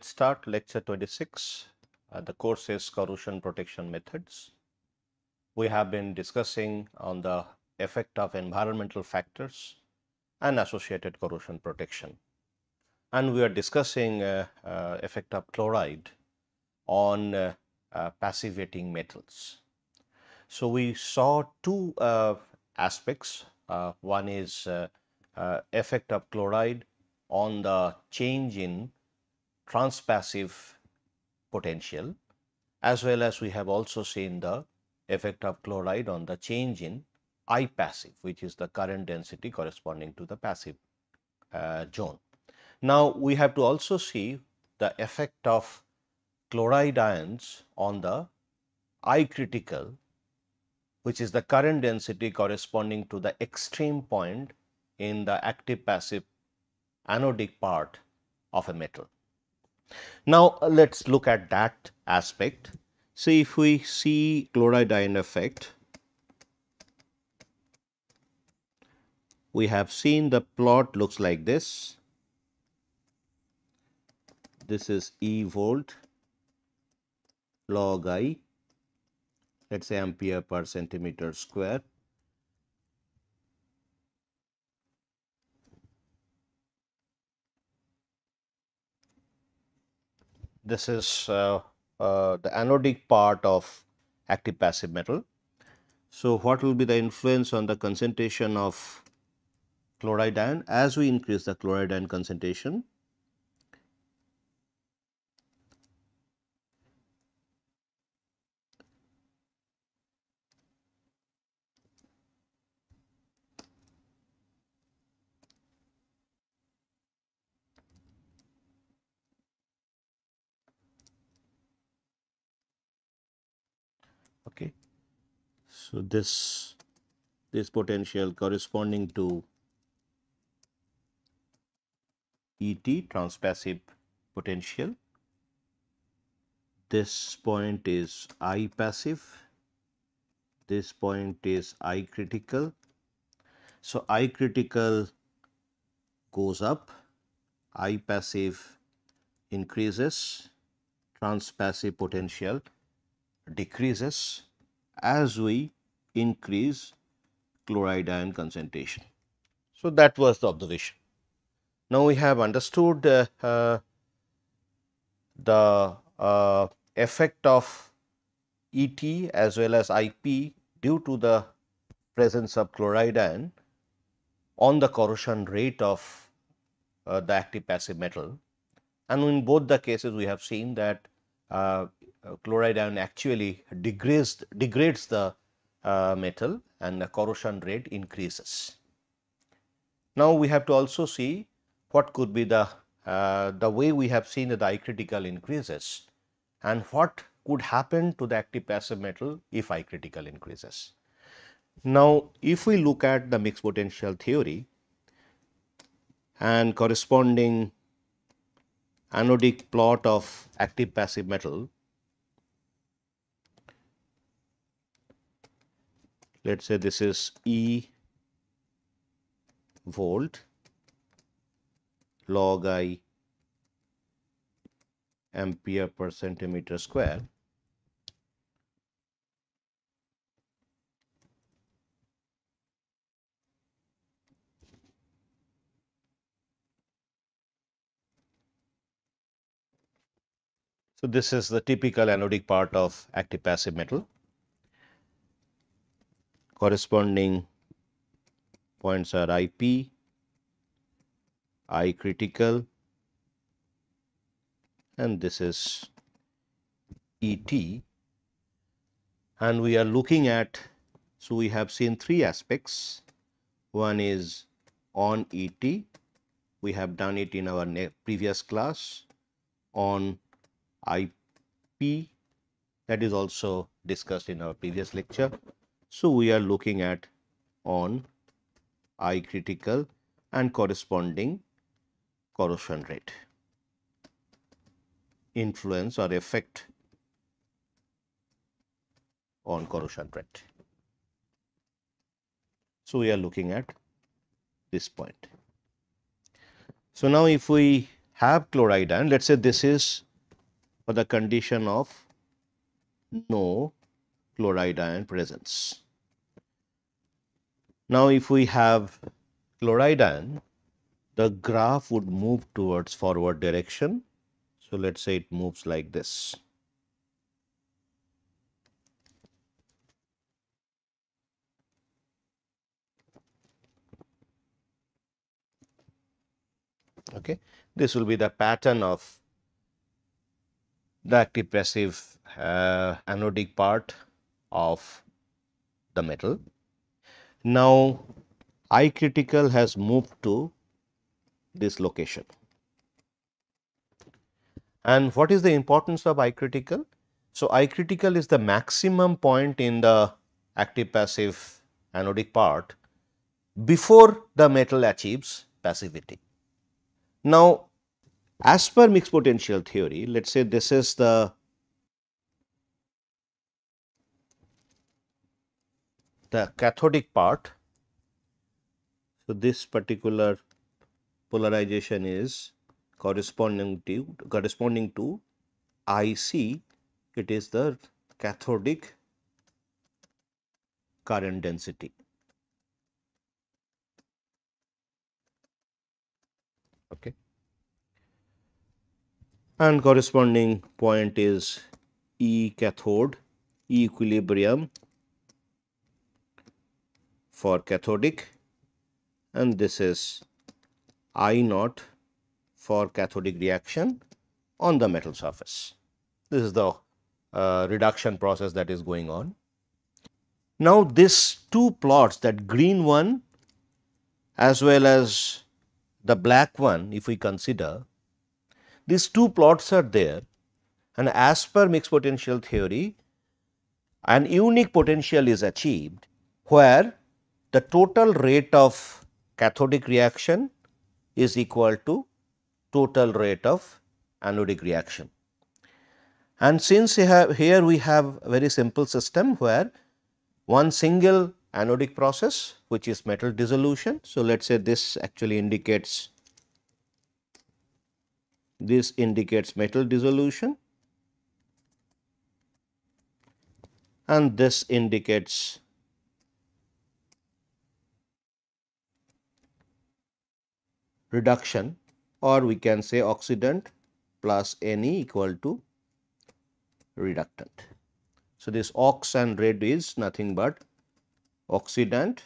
let's start lecture 26. Uh, the course is corrosion protection methods. We have been discussing on the effect of environmental factors and associated corrosion protection. And we are discussing uh, uh, effect of chloride on uh, uh, passivating metals. So, we saw two uh, aspects. one is effect of chloride on the change in transpassive potential as well as we have also seen the effect of chloride on the change in I passive which is the current density corresponding to the passive uh, zone. Now, we have to also see the effect of chloride ions on the I critical which is the current density corresponding to the extreme point in the active passive anodic part of a metal. Now, uh, let us look at that aspect. See if we see chloride ion effect, we have seen the plot looks like this. This is E volt log I, let us say ampere per centimeter square this is uh, uh, the anodic part of active passive metal. So, what will be the influence on the concentration of chloride ion as we increase the chloride ion concentration okay so this this potential corresponding to ET transpassive potential. This point is I passive. This point is I critical. So I critical goes up. I passive increases. Transpassive potential decreases. As we increase chloride ion concentration. So, that was the observation. Now, we have understood uh, uh, the uh, effect of ET as well as IP due to the presence of chloride ion on the corrosion rate of uh, the active passive metal. And in both the cases, we have seen that uh, uh, chloride ion actually degrades, degrades the uh, metal and the corrosion rate increases. Now, we have to also see what could be the, uh, the way we have seen that the I critical increases and what could happen to the active passive metal if I critical increases. Now, if we look at the mixed potential theory and corresponding anodic plot of active passive metal, let us say this is E volt log I ampere per centimeter square. So, this is the typical anodic part of active passive metal corresponding points are IP, I critical and this is ET and we are looking at so we have seen three aspects. One is on ET we have done it in our previous class on IP that is also discussed in our previous lecture so, we are looking at on I critical and corresponding corrosion rate influence or effect on corrosion rate. So, we are looking at this point. So, now if we have chloride ion, let us say this is for the condition of no chloride ion presence. Now, if we have chloride ion, the graph would move towards forward direction. So, let us say it moves like this. Okay. This will be the pattern of the active passive uh, anodic part of the metal. Now, I critical has moved to this location. And what is the importance of I critical? So, I critical is the maximum point in the active passive anodic part before the metal achieves passivity. Now, as per mixed potential theory, let us say this is the the cathodic part. So, this particular polarization is corresponding to corresponding to IC it is the cathodic current density. Okay. And corresponding point is E cathode, E equilibrium for cathodic and this is I naught for cathodic reaction on the metal surface. This is the uh, reduction process that is going on. Now, these two plots that green one as well as the black one if we consider these two plots are there and as per mixed potential theory an unique potential is achieved where the total rate of cathodic reaction is equal to total rate of anodic reaction. And since here we have a very simple system where one single anodic process which is metal dissolution. So, let us say this actually indicates this indicates metal dissolution and this indicates reduction or we can say oxidant plus Ne equal to reductant. So, this ox and red is nothing but oxidant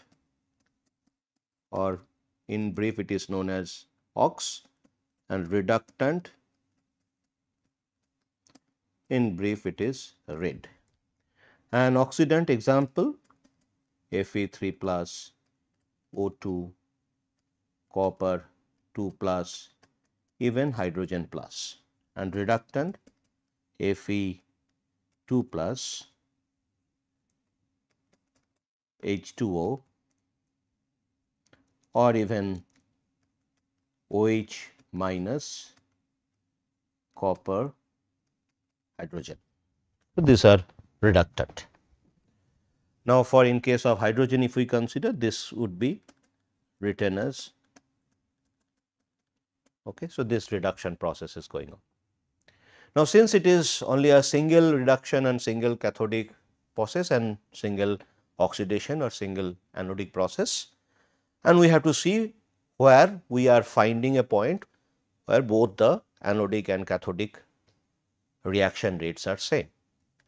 or in brief it is known as ox and reductant in brief it is red. An oxidant example Fe3 plus O2 copper 2 plus even hydrogen plus and reductant Fe 2 plus H2O or even OH minus copper hydrogen. So, these are reductant. Now, for in case of hydrogen if we consider this would be written as Okay. So, this reduction process is going on. Now, since it is only a single reduction and single cathodic process and single oxidation or single anodic process and we have to see where we are finding a point where both the anodic and cathodic reaction rates are same.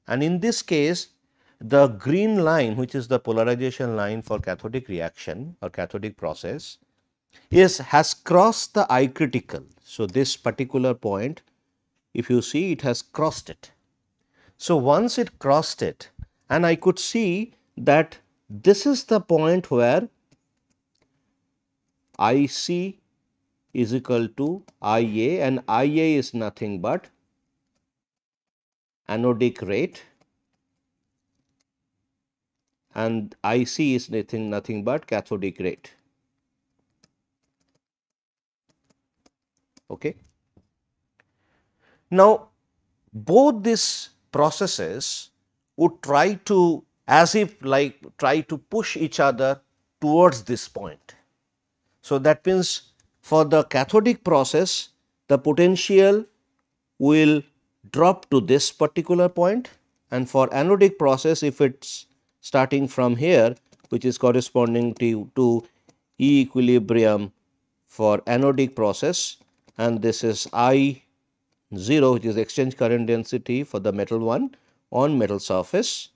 And in this case the green line which is the polarization line for cathodic reaction or cathodic process is has crossed the I critical. So, this particular point if you see it has crossed it. So, once it crossed it and I could see that this is the point where I c is equal to I a and I a is nothing but anodic rate and I c is nothing, nothing but cathodic rate. Okay. Now, both these processes would try to as if like try to push each other towards this point. So, that means for the cathodic process the potential will drop to this particular point and for anodic process if it's starting from here which is corresponding to, to equilibrium for anodic process and this is I 0 which is exchange current density for the metal one on metal surface.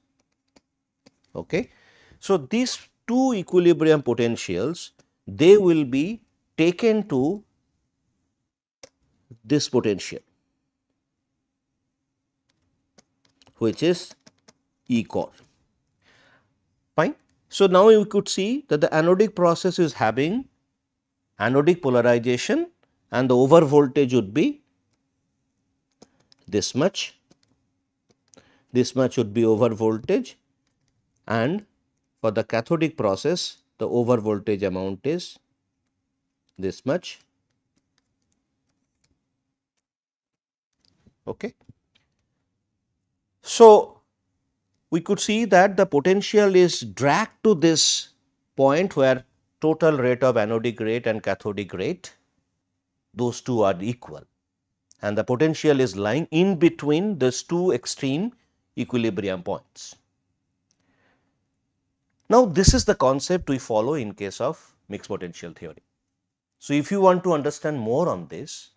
Okay. So, these two equilibrium potentials they will be taken to this potential which is E corr. Fine. So, now you could see that the anodic process is having anodic polarization and the over voltage would be this much, this much would be over voltage and for the cathodic process the over voltage amount is this much. Okay. So, we could see that the potential is dragged to this point where total rate of anodic rate and cathodic rate those two are equal and the potential is lying in between these two extreme equilibrium points. Now, this is the concept we follow in case of mixed potential theory. So, if you want to understand more on this,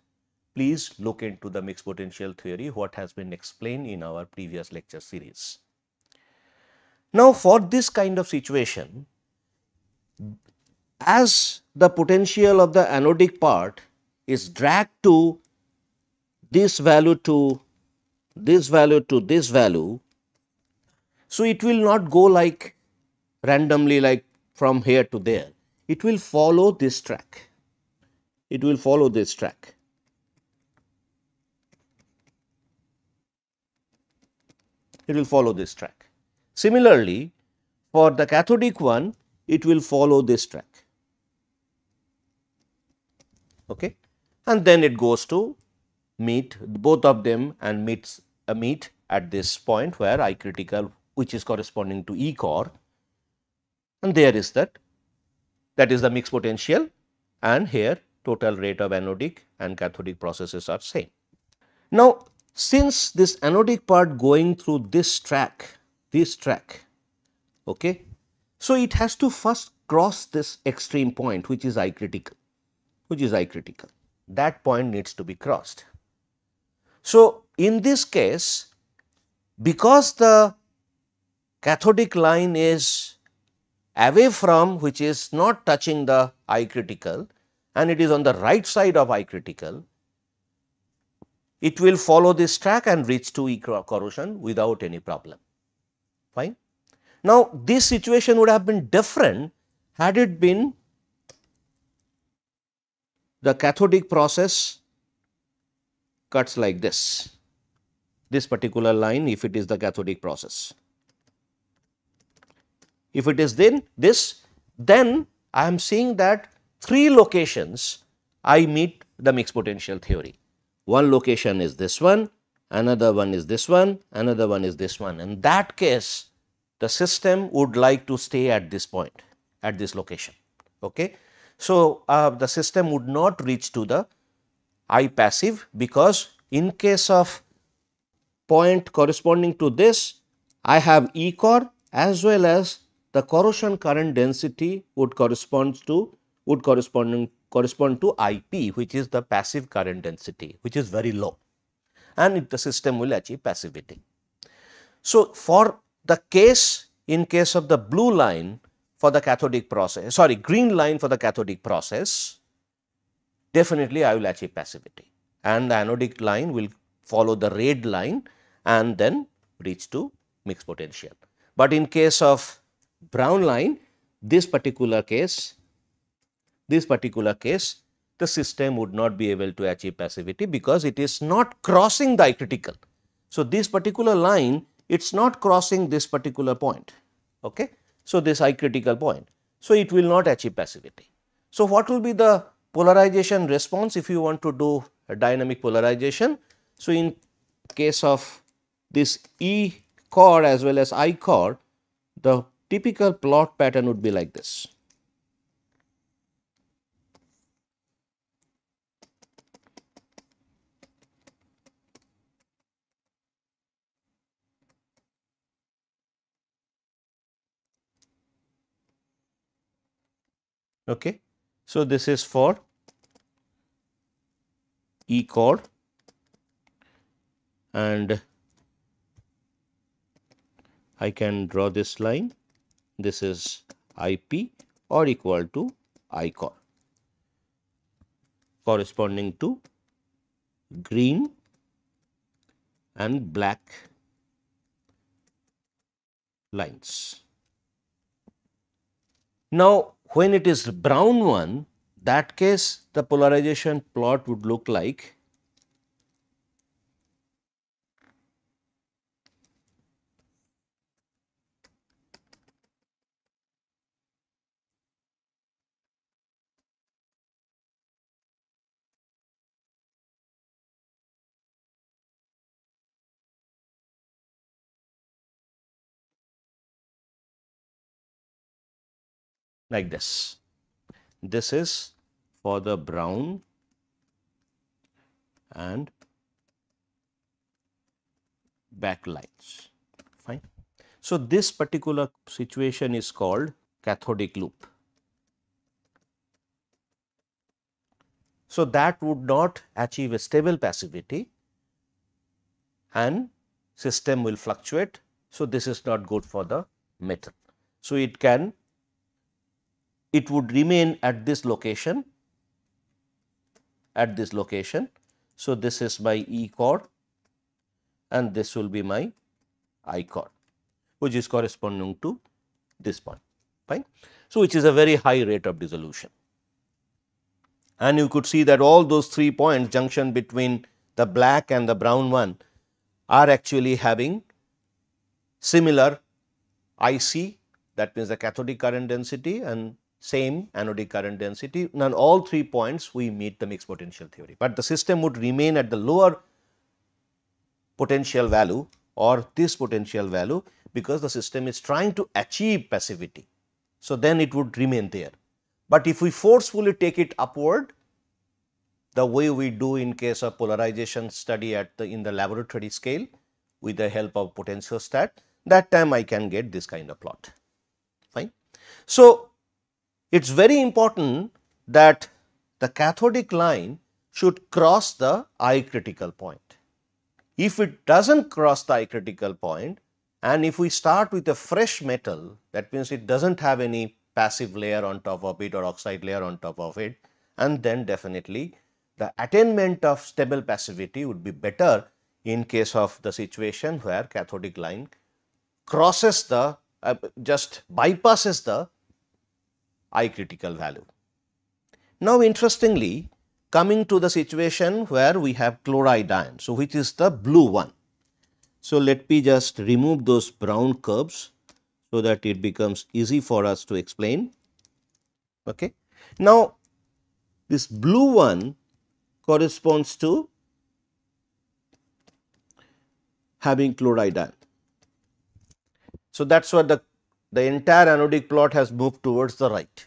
please look into the mixed potential theory what has been explained in our previous lecture series. Now, for this kind of situation, as the potential of the anodic part is dragged to this value to this value to this value, so it will not go like randomly like from here to there. It will follow this track. It will follow this track. It will follow this track. Similarly, for the cathodic one, it will follow this track. Okay? And then it goes to meet both of them and meets a meet at this point where I critical which is corresponding to E corr and there is that that is the mixed potential and here total rate of anodic and cathodic processes are same. Now, since this anodic part going through this track, this track, okay, so it has to first cross this extreme point which is I critical, which is I critical. That point needs to be crossed. So, in this case, because the cathodic line is away from which is not touching the I critical and it is on the right side of I critical, it will follow this track and reach to E corrosion without any problem. Fine. Now, this situation would have been different had it been the cathodic process cuts like this, this particular line if it is the cathodic process. If it is then this, then I am seeing that three locations I meet the mixed potential theory. One location is this one, another one is this one, another one is this one. In that case, the system would like to stay at this point, at this location. Okay. So, uh, the system would not reach to the I passive because in case of point corresponding to this, I have E corr as well as the corrosion current density would correspond to would correspond correspond to IP which is the passive current density which is very low and if the system will achieve passivity. So, for the case in case of the blue line for the cathodic process sorry green line for the cathodic process definitely I will achieve passivity and the anodic line will follow the red line and then reach to mixed potential. But in case of brown line this particular case this particular case the system would not be able to achieve passivity because it is not crossing the critical. So, this particular line it is not crossing this particular point. Okay? So, this I critical point. So, it will not achieve passivity. So, what will be the polarization response if you want to do a dynamic polarization? So, in case of this E corr as well as I corr, the typical plot pattern would be like this. Okay. So, this is for E corr and I can draw this line. This is IP or equal to I corr corresponding to green and black lines. Now, when it is brown one, that case the polarization plot would look like like this. This is for the brown and back lines. Fine. So, this particular situation is called cathodic loop. So, that would not achieve a stable passivity and system will fluctuate. So, this is not good for the metal. So, it can it would remain at this location at this location. So, this is my E corr and this will be my I corr which is corresponding to this point fine. So, which is a very high rate of dissolution and you could see that all those three points junction between the black and the brown one are actually having similar IC that means the cathodic current density and same anodic current density. Now, all three points we meet the mixed potential theory, but the system would remain at the lower potential value or this potential value because the system is trying to achieve passivity. So, then it would remain there. But if we forcefully take it upward, the way we do in case of polarization study at the in the laboratory scale with the help of potentiostat, that time I can get this kind of plot. Fine. So, it is very important that the cathodic line should cross the I critical point. If it does not cross the I critical point and if we start with a fresh metal that means it does not have any passive layer on top of it or oxide layer on top of it and then definitely the attainment of stable passivity would be better in case of the situation where cathodic line crosses the uh, just bypasses the I critical value. Now, interestingly coming to the situation where we have chloride ion. So, which is the blue one. So, let me just remove those brown curves so that it becomes easy for us to explain. Okay. Now, this blue one corresponds to having chloride ion. So, that is what the the entire anodic plot has moved towards the right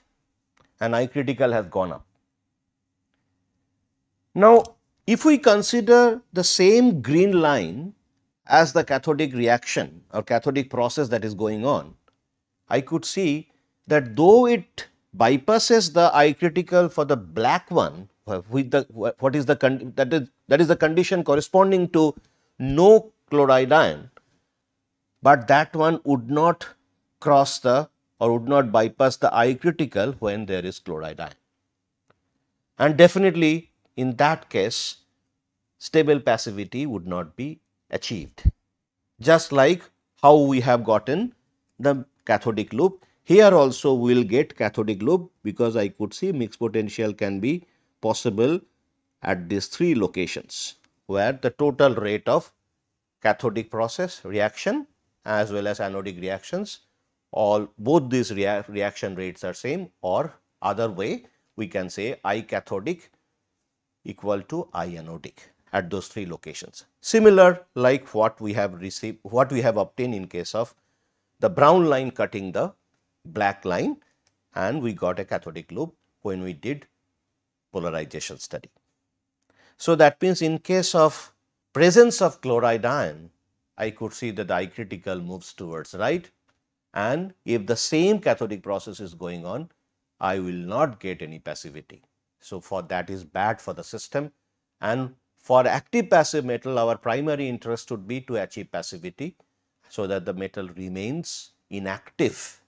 and I critical has gone up. Now, if we consider the same green line as the cathodic reaction or cathodic process that is going on, I could see that though it bypasses the I critical for the black one with the what is the that is that is the condition corresponding to no chloride ion, but that one would not cross the or would not bypass the I critical when there is chloride ion. And definitely in that case stable passivity would not be achieved. Just like how we have gotten the cathodic loop, here also we will get cathodic loop because I could see mixed potential can be possible at these three locations where the total rate of cathodic process reaction as well as anodic reactions all both these rea reaction rates are same or other way we can say I cathodic equal to I anodic at those three locations. Similar like what we have received what we have obtained in case of the brown line cutting the black line and we got a cathodic loop when we did polarization study. So, that means in case of presence of chloride ion I could see that the I critical moves towards right and if the same cathodic process is going on, I will not get any passivity. So, for that is bad for the system and for active passive metal our primary interest would be to achieve passivity so that the metal remains inactive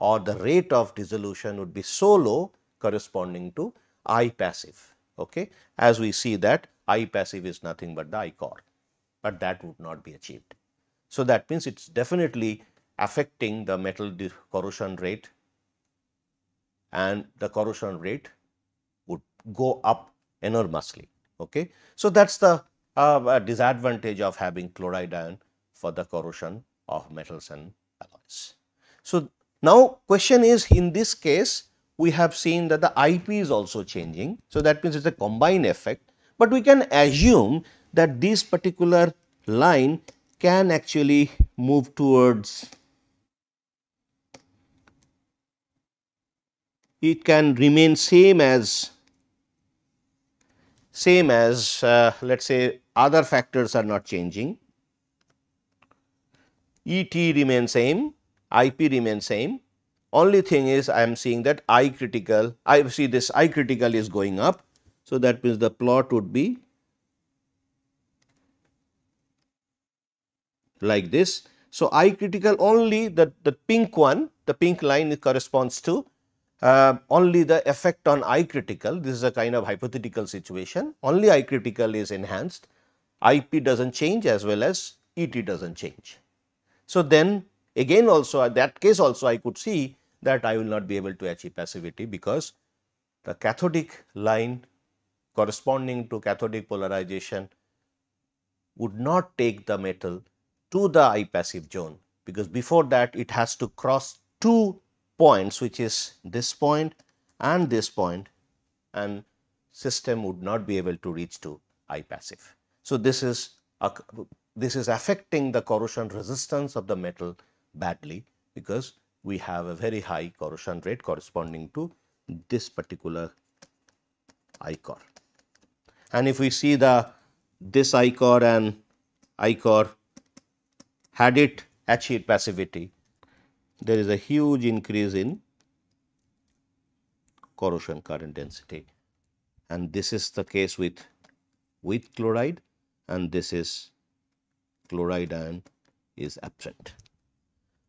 or the rate of dissolution would be so low corresponding to I passive. Okay. As we see that I passive is nothing but the I corr, but that would not be achieved. So, that means it is definitely affecting the metal corrosion rate and the corrosion rate would go up enormously. Okay. So, that is the uh, disadvantage of having chloride ion for the corrosion of metals and alloys. So, now question is in this case we have seen that the IP is also changing. So, that means it is a combined effect, but we can assume that this particular line can actually move towards it can remain same as same as uh, let us say other factors are not changing. ET remains same, IP remains same. Only thing is I am seeing that I critical, I see this I critical is going up. So, that means the plot would be like this. So, I critical only the, the pink one, the pink line corresponds to uh, only the effect on I critical, this is a kind of hypothetical situation, only I critical is enhanced, IP does not change as well as ET does not change. So, then again also at that case also I could see that I will not be able to achieve passivity because the cathodic line corresponding to cathodic polarization would not take the metal to the I passive zone because before that it has to cross two points which is this point and this point and system would not be able to reach to I passive. So, this is this is affecting the corrosion resistance of the metal badly because we have a very high corrosion rate corresponding to this particular I corr. And if we see the this I corr and I corr had it achieved passivity, there is a huge increase in corrosion current density. And this is the case with with chloride and this is chloride ion is absent.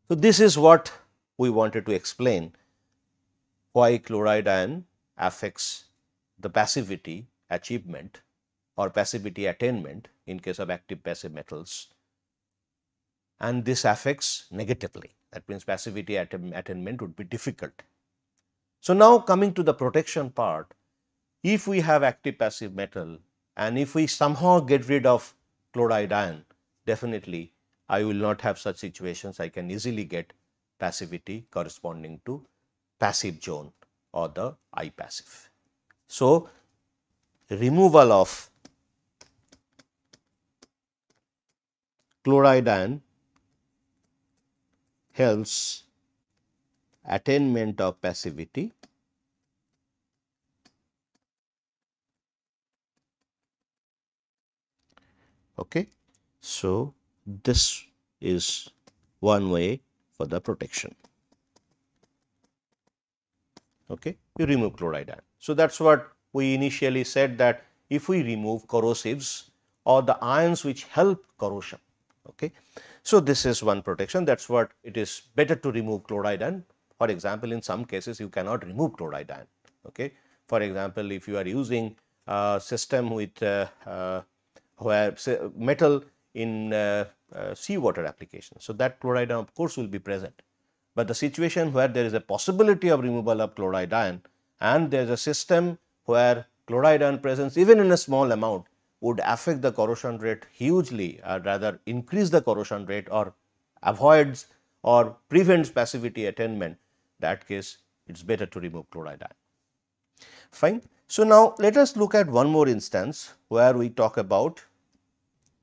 So, this is what we wanted to explain why chloride ion affects the passivity achievement or passivity attainment in case of active passive metals. And this affects negatively that means passivity attainment would be difficult. So, now coming to the protection part, if we have active passive metal and if we somehow get rid of chloride ion, definitely I will not have such situations. I can easily get passivity corresponding to passive zone or the I passive. So, removal of chloride ion helps attainment of passivity. Okay so this is one way for the protection. Okay you remove chloride ion. So that's what we initially said that if we remove corrosives or the ions which help corrosion okay so, this is one protection that is what it is better to remove chloride ion. For example, in some cases you cannot remove chloride ion. Okay. For example, if you are using a system with uh, uh, where metal in uh, uh, seawater application. So, that chloride ion of course will be present, but the situation where there is a possibility of removal of chloride ion and there is a system where chloride ion presence even in a small amount would affect the corrosion rate hugely or uh, rather increase the corrosion rate or avoids or prevents passivity attainment that case it is better to remove chloride ion. Fine. So, now let us look at one more instance where we talk about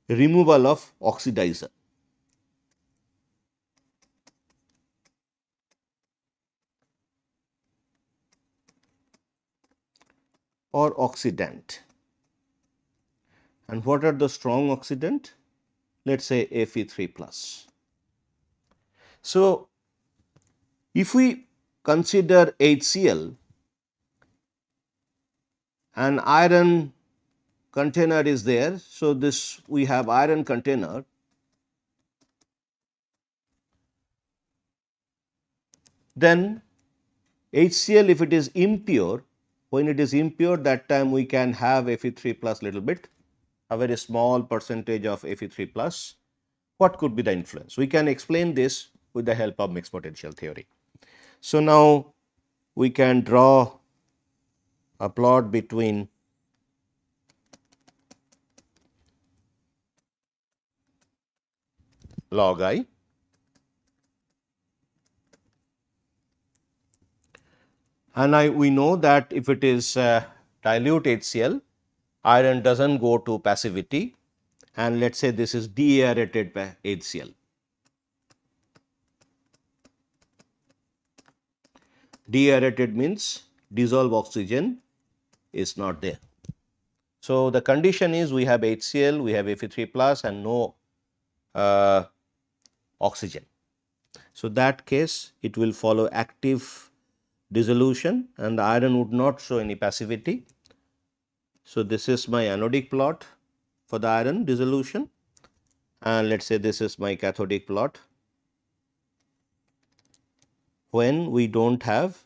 removal of oxidizer. or oxidant. And what are the strong oxidant? Let us say Fe3 plus. So, if we consider HCl, an iron container is there. So, this we have iron container then HCl if it is impure, when it is impure that time we can have Fe3 plus little bit, a very small percentage of Fe3 plus. What could be the influence? We can explain this with the help of mixed potential theory. So, now we can draw a plot between log i and I, we know that if it is uh, dilute HCl, iron does not go to passivity and let us say this is deaerated by HCl. Deaerated means dissolve oxygen is not there. So, the condition is we have HCl, we have Fe3 plus and no uh, oxygen. So, that case it will follow active dissolution and the iron would not show any passivity. So, this is my anodic plot for the iron dissolution and let us say this is my cathodic plot when we do not have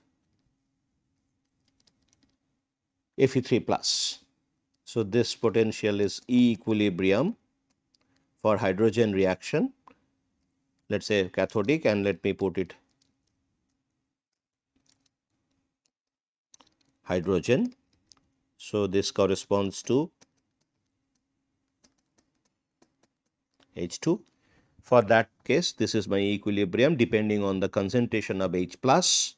Fe3 plus. So, this potential is E equilibrium for hydrogen reaction let us say cathodic and let me put it hydrogen. So, this corresponds to H2. For that case, this is my equilibrium depending on the concentration of H plus,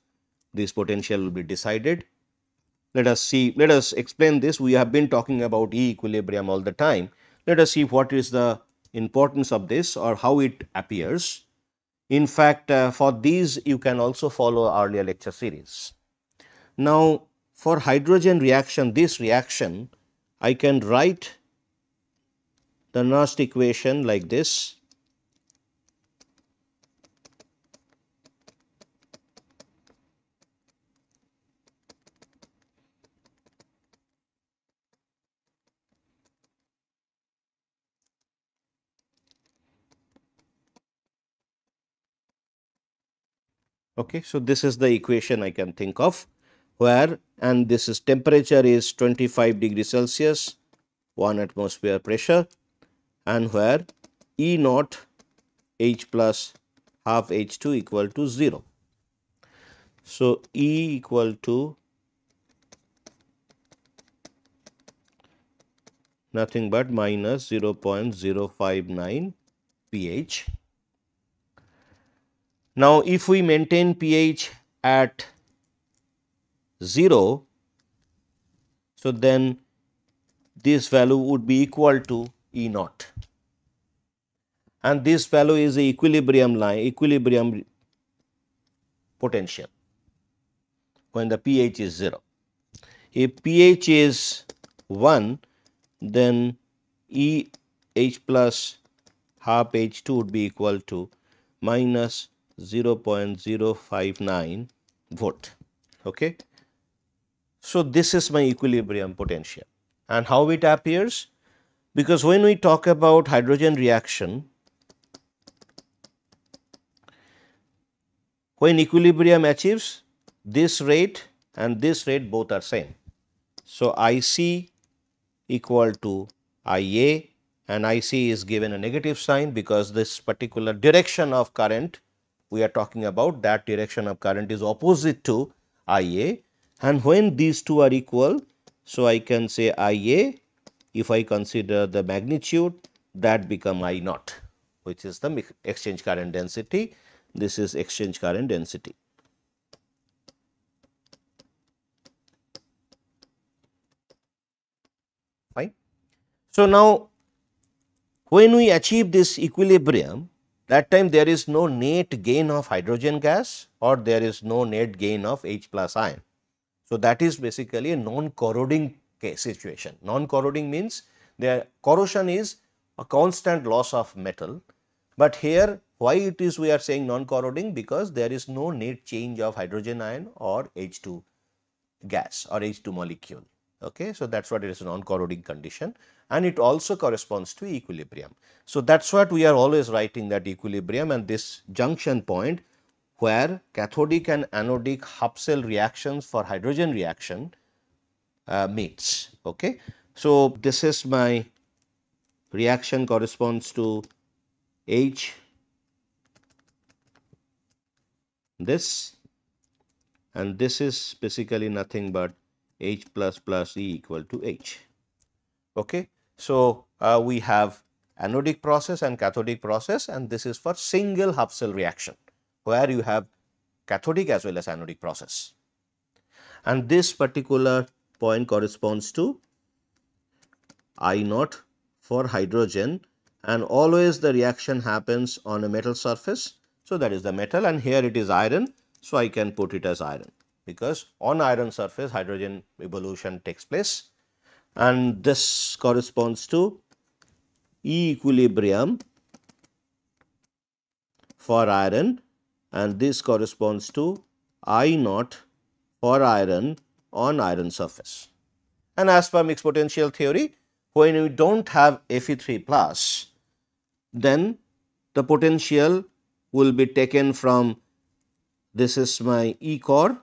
this potential will be decided. Let us see, let us explain this. We have been talking about E equilibrium all the time. Let us see what is the importance of this or how it appears. In fact, uh, for these you can also follow earlier lecture series. Now, for hydrogen reaction, this reaction, I can write the Nernst equation like this. Okay, so this is the equation I can think of where and this is temperature is 25 degree Celsius 1 atmosphere pressure and where E naught H plus half H2 equal to 0. So, E equal to nothing but minus 0.059 pH. Now, if we maintain pH at 0, so then this value would be equal to E naught and this value is the equilibrium line equilibrium potential when the pH is 0. If pH is 1 then E H plus half H2 would be equal to minus 0.059 volt. Okay. So, this is my equilibrium potential. And how it appears? Because when we talk about hydrogen reaction when equilibrium achieves this rate and this rate both are same. So, IC equal to IA and IC is given a negative sign because this particular direction of current we are talking about that direction of current is opposite to IA and when these two are equal, so I can say IA if I consider the magnitude that become I naught which is the exchange current density. This is exchange current density. So, now when we achieve this equilibrium that time there is no net gain of hydrogen gas or there is no net gain of H plus ion. So, that is basically a non-corroding case situation. Non-corroding means the corrosion is a constant loss of metal, but here Why it is we are saying non-corroding? Because there is no net change of hydrogen ion or H2 gas or H2 molecule. Okay, so that's what it is non-corroding condition and it also corresponds to equilibrium. So that's what we are always writing that equilibrium and this junction point where cathodic and anodic half cell reactions for hydrogen reaction uh, meets. Okay. So, this is my reaction corresponds to H this and this is basically nothing but H plus plus E equal to H. Okay. So, uh, we have anodic process and cathodic process and this is for single half cell reaction where you have cathodic as well as anodic process. And this particular point corresponds to I naught for hydrogen and always the reaction happens on a metal surface. So, that is the metal and here it is iron. So, I can put it as iron because on iron surface hydrogen evolution takes place and this corresponds to E equilibrium for iron and this corresponds to I naught for iron on iron surface. And as per mixed potential theory, when we do not have Fe3 plus, then the potential will be taken from this is my E corr,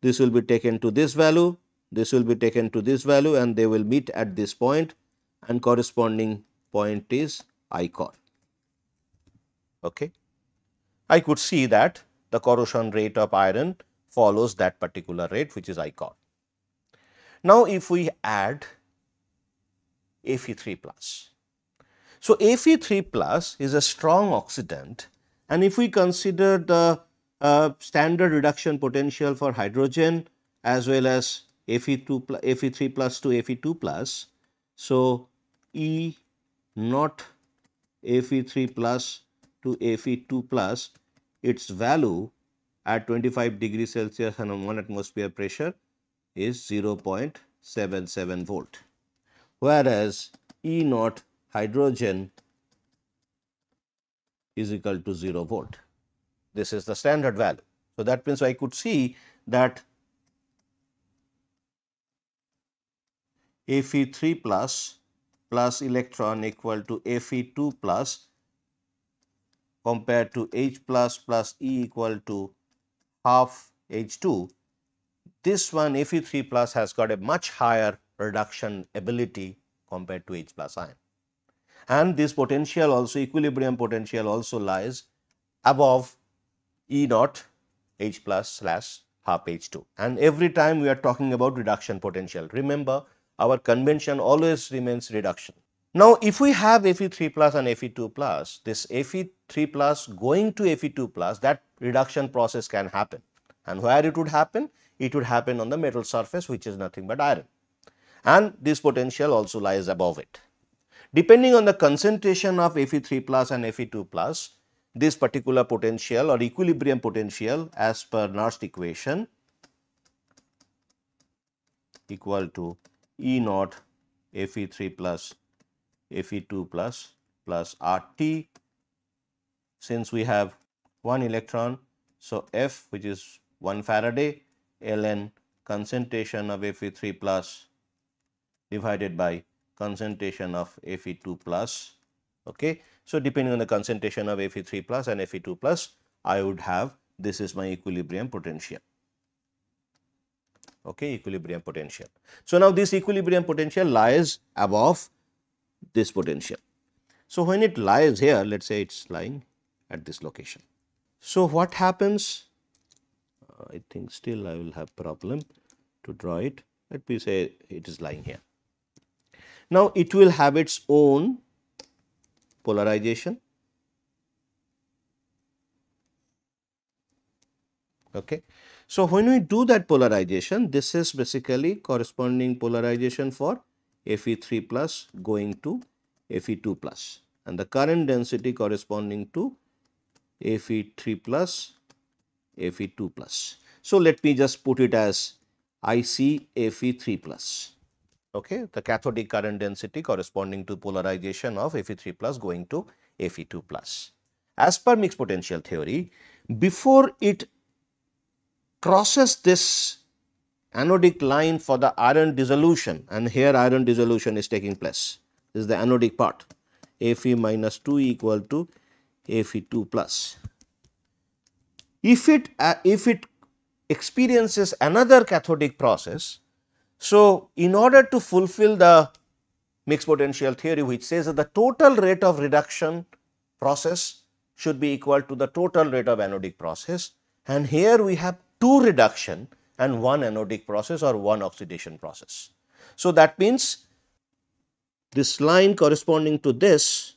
this will be taken to this value, this will be taken to this value and they will meet at this point and corresponding point is I corr. Okay. I could see that the corrosion rate of iron follows that particular rate which is I corr. Now, if we add Fe3 plus. So, Fe3 plus is a strong oxidant and if we consider the uh, standard reduction potential for hydrogen as well as Fe2 plus, Fe3 plus to Fe2 plus. So, E naught Fe3 plus to Fe2 plus its value at 25 degree Celsius and 1 atmosphere pressure is 0.77 volt whereas E naught hydrogen is equal to 0 volt. This is the standard value. So, that means I could see that Fe3 plus plus electron equal to Fe2 plus compared to H plus plus E equal to half H2 this one Fe3 plus has got a much higher reduction ability compared to H plus ion. And this potential also equilibrium potential also lies above E naught H plus slash half H2 and every time we are talking about reduction potential. Remember our convention always remains reduction. Now, if we have Fe3 plus and Fe2 plus, this Fe3 plus going to Fe2 plus that reduction process can happen and where it would happen? it would happen on the metal surface which is nothing but iron and this potential also lies above it. Depending on the concentration of Fe3 plus and Fe2 plus, this particular potential or equilibrium potential as per Nernst equation equal to E naught Fe3 plus Fe2 plus plus RT since we have one electron. So, F which is 1 Faraday ln concentration of Fe3 plus divided by concentration of Fe2 plus. Okay. So, depending on the concentration of Fe3 plus and Fe2 plus, I would have this is my equilibrium potential. Okay, equilibrium potential. So, now this equilibrium potential lies above this potential. So, when it lies here, let us say it is lying at this location. So, what happens uh, I think still I will have problem to draw it. Let me say it is lying here. Now, it will have its own polarization. Okay. So, when we do that polarization, this is basically corresponding polarization for Fe3 plus going to Fe2 plus and the current density corresponding to Fe3 plus Fe2 plus. So, let me just put it as IC Fe3 plus. Okay, the cathodic current density corresponding to polarization of Fe3 plus going to Fe2 plus. As per mixed potential theory, before it crosses this anodic line for the iron dissolution and here iron dissolution is taking place. This is the anodic part Fe minus 2 equal to Fe2 plus. If it uh, if it experiences another cathodic process, so in order to fulfill the mixed potential theory which says that the total rate of reduction process should be equal to the total rate of anodic process and here we have two reduction and one anodic process or one oxidation process. So, that means this line corresponding to this,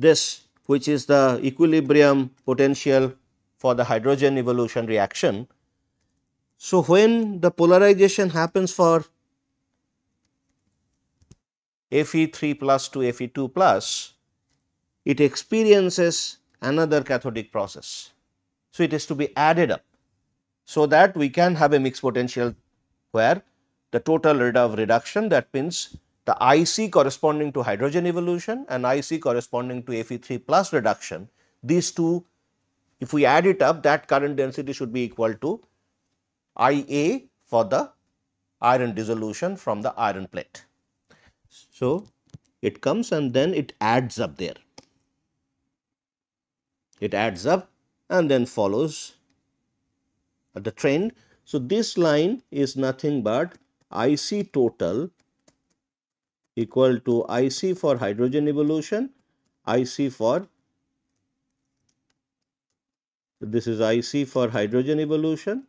this which is the equilibrium potential for the hydrogen evolution reaction. So, when the polarization happens for Fe3 plus to Fe2 plus, it experiences another cathodic process. So, it is to be added up so that we can have a mixed potential where the total rate of reduction that means the IC corresponding to hydrogen evolution and IC corresponding to Fe3 plus reduction these two if we add it up that current density should be equal to IA for the iron dissolution from the iron plate. So, it comes and then it adds up there. It adds up and then follows the trend. So, this line is nothing but IC total equal to IC for hydrogen evolution, IC for this is IC for hydrogen evolution,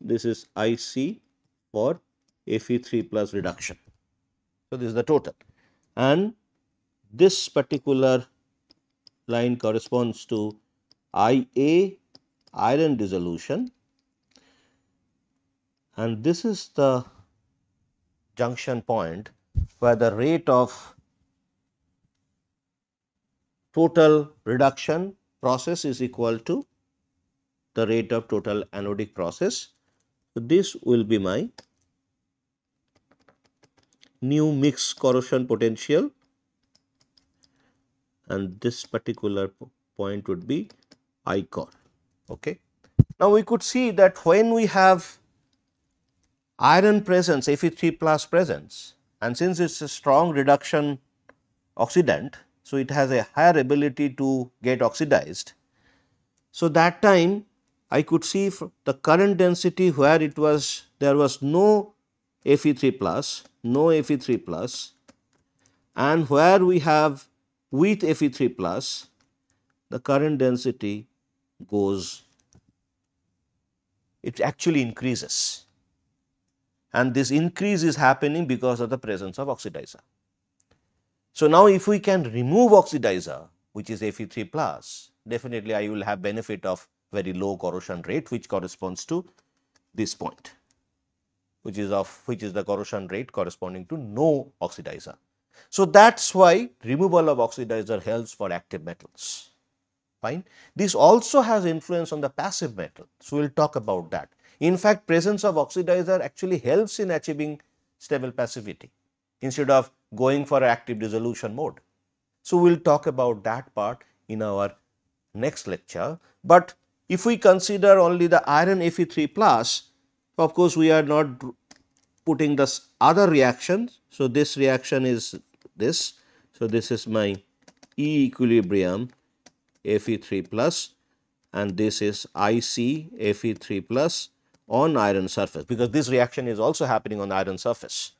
this is IC for Fe3 plus reduction. So, this is the total. And this particular line corresponds to IA iron dissolution. And this is the junction point where the rate of total reduction process is equal to the rate of total anodic process. So, this will be my new mix corrosion potential and this particular point would be I corr. Okay. Now, we could see that when we have iron presence Fe3 plus presence and since it is a strong reduction oxidant. So, it has a higher ability to get oxidized. So, that time I could see the current density where it was there was no Fe3 plus, no Fe3 plus and where we have with Fe3 plus the current density goes it actually increases and this increase is happening because of the presence of oxidizer. So, now if we can remove oxidizer which is Fe3 plus definitely I will have benefit of very low corrosion rate which corresponds to this point which is of which is the corrosion rate corresponding to no oxidizer. So, that is why removal of oxidizer helps for active metals fine. This also has influence on the passive metal. So, we will talk about that. In fact, presence of oxidizer actually helps in achieving stable passivity instead of going for active dissolution mode. So, we will talk about that part in our next lecture, but if we consider only the iron Fe3 plus, of course, we are not putting this other reaction. So, this reaction is this. So, this is my E equilibrium Fe3 plus and this is IC Fe3 plus on iron surface because this reaction is also happening on iron surface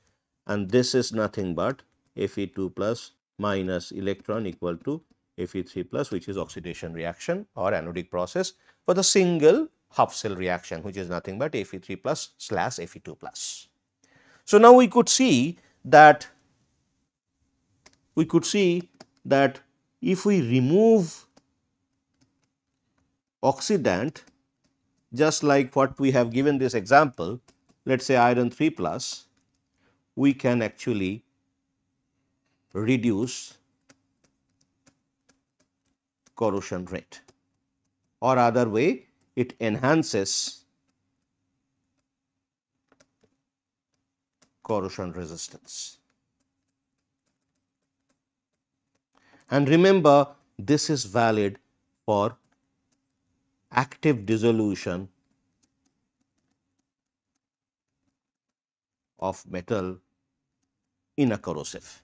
and this is nothing but Fe2 plus minus electron equal to Fe3 plus which is oxidation reaction or anodic process for the single half cell reaction which is nothing but Fe3 plus slash Fe2 plus. So, now we could see that we could see that if we remove oxidant just like what we have given this example, let us say iron 3 plus, we can actually reduce corrosion rate or other way it enhances corrosion resistance. And remember this is valid for active dissolution of metal in a corrosive.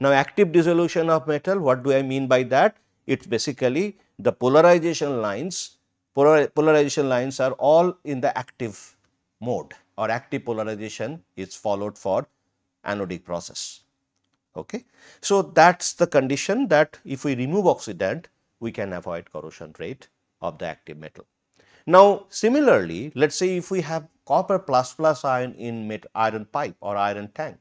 Now, active dissolution of metal, what do I mean by that? It is basically the polarization lines, polar, polarization lines are all in the active mode or active polarization is followed for anodic process. Okay. So, that is the condition that if we remove oxidant, we can avoid corrosion rate of the active metal. Now, similarly, let us say if we have copper plus plus ion in iron pipe or iron tank.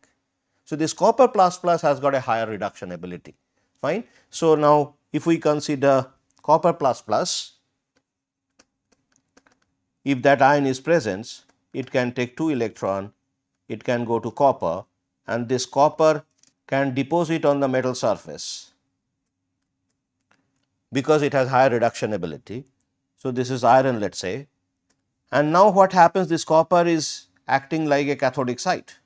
So, this copper plus plus has got a higher reduction ability, fine. So, now if we consider copper plus plus, if that ion is present, it can take 2 electron, it can go to copper and this copper can deposit on the metal surface because it has higher reduction ability. So, this is iron let us say and now what happens this copper is acting like a cathodic site.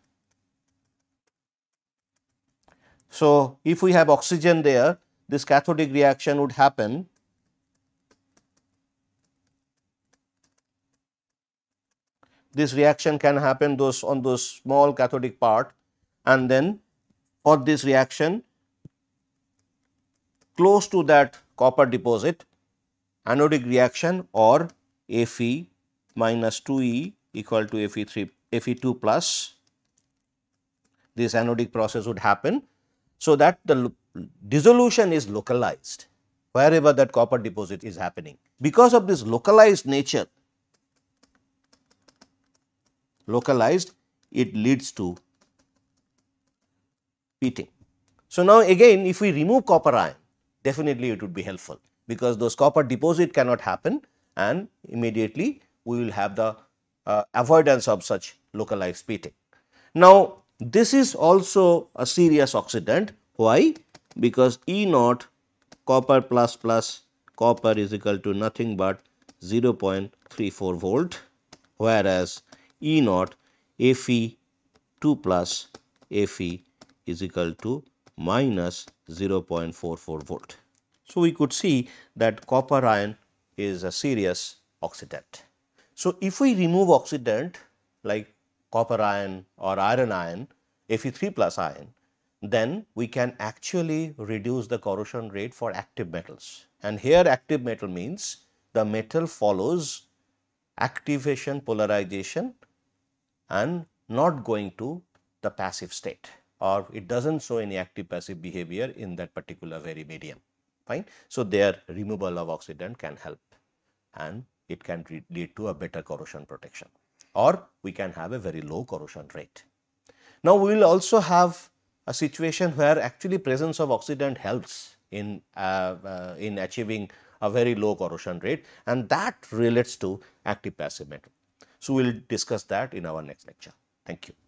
So, if we have oxygen there this cathodic reaction would happen this reaction can happen those on those small cathodic part and then for this reaction close to that copper deposit anodic reaction or Fe minus 2E equal to Fe3 Fe2 plus this anodic process would happen so that the dissolution is localized wherever that copper deposit is happening. Because of this localized nature localized it leads to pitting. So, now again if we remove copper ion definitely it would be helpful because those copper deposit cannot happen and immediately we will have the uh, avoidance of such localized pitting. Now, this is also a serious oxidant. Why? Because E naught copper plus plus copper is equal to nothing but 0.34 volt, whereas E naught Fe 2 plus Fe is equal to minus 0.44 volt. So, we could see that copper ion is a serious oxidant. So, if we remove oxidant like copper ion or iron ion Fe3 plus ion, then we can actually reduce the corrosion rate for active metals. And here active metal means the metal follows activation polarization and not going to the passive state or it does not show any active passive behavior in that particular very medium fine. So, their removal of oxidant can help and it can lead to a better corrosion protection or we can have a very low corrosion rate. Now, we will also have a situation where actually presence of oxidant helps in, uh, uh, in achieving a very low corrosion rate and that relates to active passive metal. So, we will discuss that in our next lecture. Thank you.